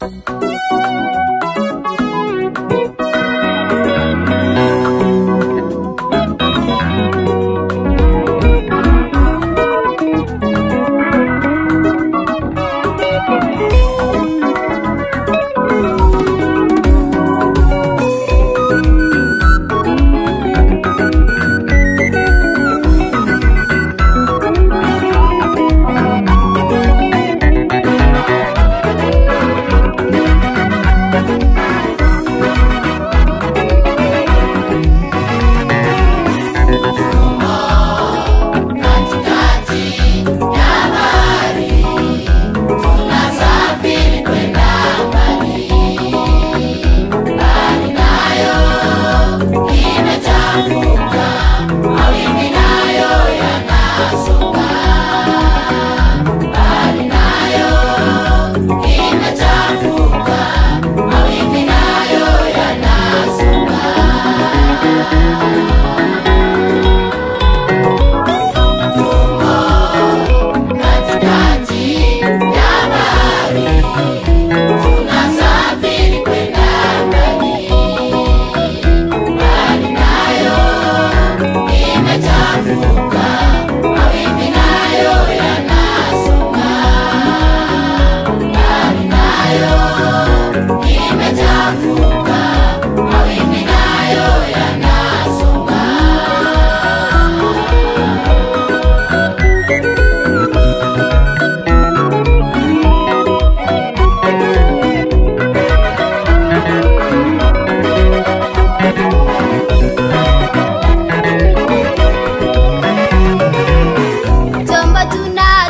katikati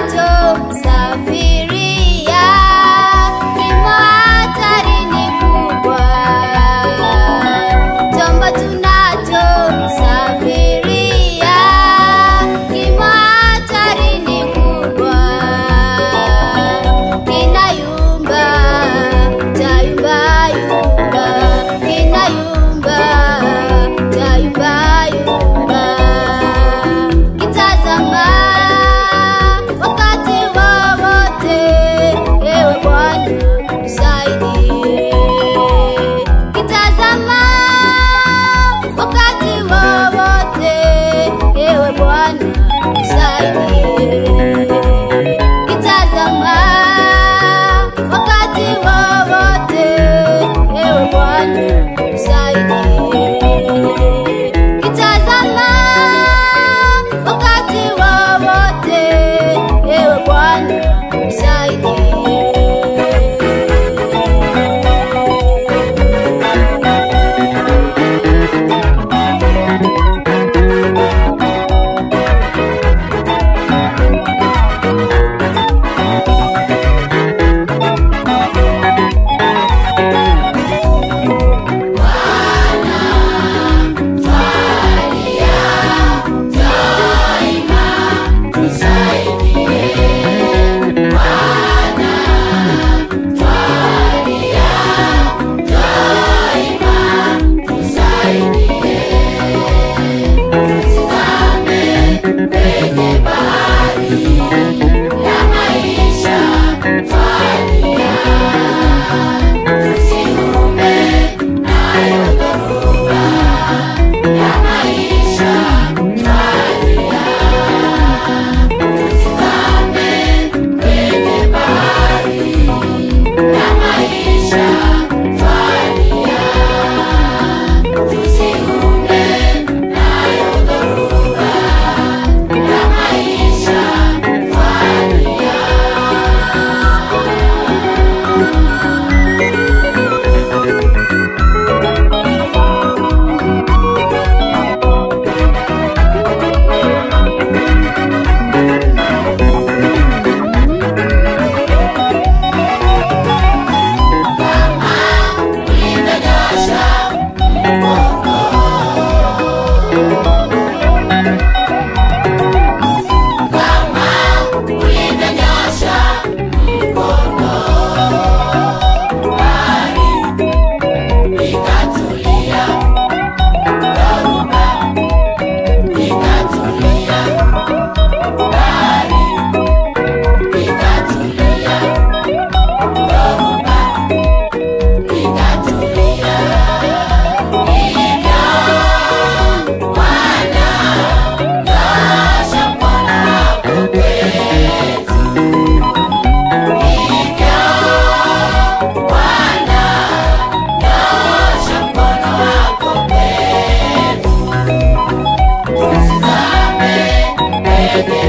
thơm dài 希望。